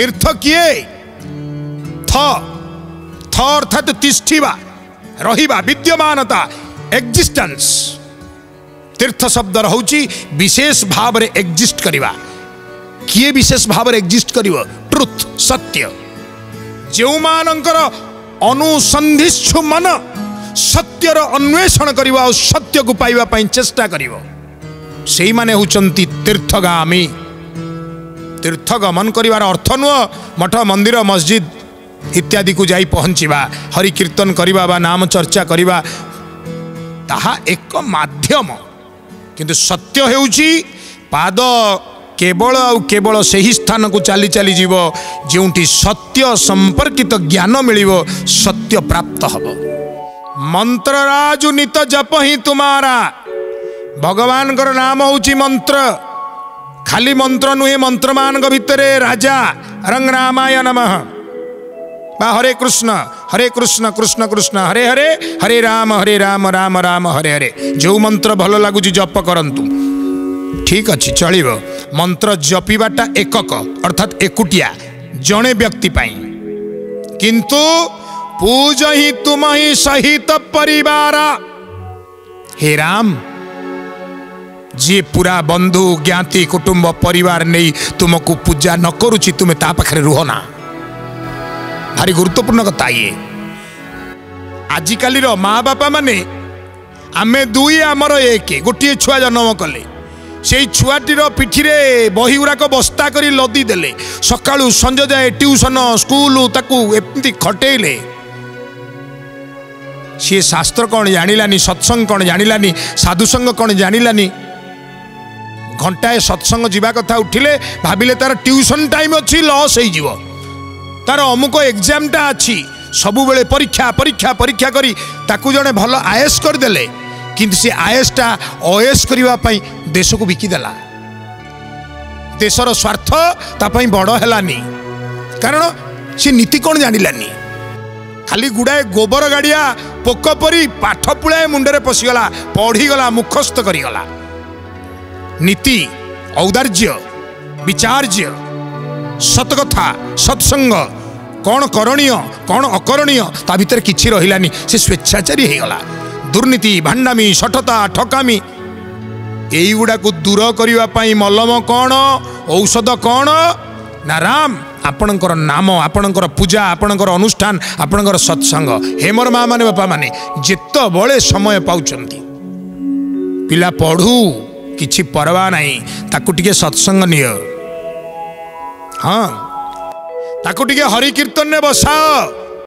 ତୀର୍ଥ କିଏ ଥ ଥ ଅର୍ଥାତ ତିଷ୍ଠିବା ରହିବା ବିଦ୍ୟମାନତା ଏକ୍ଜିଷ୍ଟାନ୍ସ ତୀର୍ଥ ଶବ୍ଦର ହେଉଛି ବିଶେଷ ଭାବରେ ଏକ୍ଜିଷ୍ଟ କରିବା। କିଏ ବିଶେଷ ଭାବରେ ଏକ୍ଜିଷ୍ଟ କରିବ? ଟ୍ରୁଥ ସତ୍ୟ। ଯେଉଁମାନଙ୍କର ଅନୁସନ୍ଧିତ୍ସୁ ମନ ସତ୍ୟର ଅନ୍ୱେଷଣ କରିବ ଆଉ ସତ୍ୟକୁ ପାଇବା ପାଇଁ ଚେଷ୍ଟା କରିବ। ସେଇମାନେ ହେଉଛନ୍ତି ତୀର୍ଥଗାମୀ। ତୀର୍ଥ ଗମନ କରିବାର ଅର୍ଥ ନୁହଁ ମଠ ମନ୍ଦିର ମସଜିଦ ଇତ୍ୟାଦିକୁ ଯାଇ ପହଞ୍ଚିବା ହରି କୀର୍ତ୍ତନ କରିବା ବା ନାମ ଚର୍ଚ୍ଚା କରିବା ତାହା ଏକ ମାଧ୍ୟମ। କିନ୍ତୁ ସତ୍ୟ ହେଉଛି ପାଦ କେବଳ ଆଉ କେବଳ ସେହି ସ୍ଥାନକୁ ଚାଲି ଚାଲି ଯିବ ଯେଉଁଠି ସତ୍ୟ ସମ୍ପର୍କିତ ଜ୍ଞାନ ମିଳିବ ସତ୍ୟ ପ୍ରାପ୍ତ ହେବ। ମନ୍ତ୍ରରାଜୁ ନିତ ଜପ ହିଁ ତୁମାରା। ଭଗବାନଙ୍କର ନାମ ହେଉଛି ମନ୍ତ୍ର। ଖାଲି ମନ୍ତ୍ର ନୁହେଁ ମନ୍ତ୍ରମାନଙ୍କ ଭିତରେ ରାଜା ରଙ୍ଗ ରାମାୟ ନମଃ ବା ହରେ କୃଷ୍ଣ ହରେ କୃଷ୍ଣ କୃଷ୍ଣ କୃଷ୍ଣ ହରେ ହରେ ହରେ ରାମ ହରେ ରାମ ରାମ ରାମ ହରେ ହରେ ଯେଉଁ ମନ୍ତ୍ର ଭଲ ଲାଗୁଛି ଜପ କରନ୍ତୁ ଠିକ ଅଛି ଚଳିବ ମନ୍ତ୍ର ଜପିବାଟା ଏକକ ଅର୍ଥାତ୍ ଏକୁଟିଆ ଜଣେ ବ୍ୟକ୍ତି ପାଇଁ କିନ୍ତୁ ପୂଜ ହିଁ ତୁମ ହିଁ ସହିତ ପରିବାର ହେ ରାମ ଯିଏ ପୁରା ବନ୍ଧୁ ଜ୍ଞାତି କୁଟୁମ୍ବ ପରିବାର ନେଇ ତୁମକୁ ପୂଜା ନ କରୁଛି ତୁମେ ତା ପାଖରେ ରୁହ ନା। ଭାରି ଗୁରୁତ୍ୱପୂର୍ଣ୍ଣ କଥା ଇଏ। ଆଜିକାଲିର ମା ବାପା ମାନେ ଆମେ ଦୁଇ ଆମର ଏକ ଗୋଟିଏ ଛୁଆ ଜନ୍ମ କଲେ। ସେଇ ଛୁଆଟିର ପିଠିରେ ବହି ଗୁଡ଼ାକ ବସ୍ତା କରି ଲଦି ଦେଲେ। ସକାଳୁ ସଞ୍ଜ ଯାଏ ଟ୍ୟୁସନ ସ୍କୁଲ ତାକୁ ଏମିତି ଖଟେଇଲେ। ସିଏ ଶାସ୍ତ୍ର କ'ଣ ଜାଣିଲାନି ସତ୍ସଙ୍ଗ କ'ଣ ଜାଣିଲାନି ସାଧୁସଙ୍ଗ କ'ଣ ଜାଣିଲାନି? ঘণ্টায় সৎসঙ্গ যা কথা উঠিলে ভাবিলে তার টিউশন টাইম অছি লস হয়েযিব তার অমুক এক্সামটা আছে সবুবেলে পরীক্ষা পরীক্ষা পরীক্ষা করে তাকে জনে ভালো আইএস করেদেলে কিন্তু সে আয়েসটা অয়েস করা দেশকে বিকিদেলা দেশর স্বার্থ তাপাই বড় হলানি কারণ সে নীতি কোণ জাঁলানি খালি গুড়ায়ে গোবর গাড়িয়া পোক পরি পাঠ পুড়ায়ে মুন্ডরে পশিগলা পড়িগলা মুখস্থ করিগলা ନୀତି ଔଦାର୍ଯ୍ୟ ବିଚାର୍ଯ୍ୟ ସତକଥା ସତ୍ସଙ୍ଗ କ'ଣ କରଣୀୟ କ'ଣ ଅକରଣୀୟ ତା ଭିତରେ କିଛି ରହିଲାନି। ସେ ସ୍ୱେଚ୍ଛାଚାରୀ ହେଇଗଲା। ଦୁର୍ନୀତି ଭାଣ୍ଡାମୀ ସଠତା ଠକାମୀ ଏଇଗୁଡ଼ାକୁ ଦୂର କରିବା ପାଇଁ ମଲମ କ'ଣ ଔଷଧ କ'ଣ? ନା ରାମ ଆପଣଙ୍କର ନାମ ଆପଣଙ୍କର ପୂଜା ଆପଣଙ୍କର ଅନୁଷ୍ଠାନ ଆପଣଙ୍କର ସତ୍ସଙ୍ଗ। ହେ ମୋର ମା ମାନେ ବାପା ମାନେ ଯେତେବେଳେ ସମୟ ପାଉଛନ୍ତି ପିଲା ପଢ଼ୁ। କିଛି ପରବା ନାହିଁ ତାକୁ ଟିକେ ସତ୍ସଙ୍ଗ ନିଅ ହଁ ତାକୁ ଟିକେ ହରି କୀର୍ତ୍ତନରେ ବସାଅ